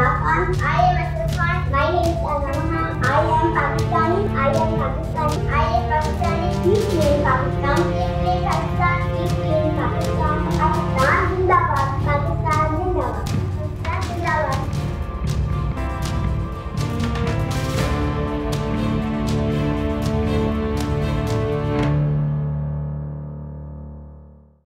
last. I am Asifan. My name is Azamana. I am Pakistani. I am Pakistani. I am Pakistani. Please name Pakistan.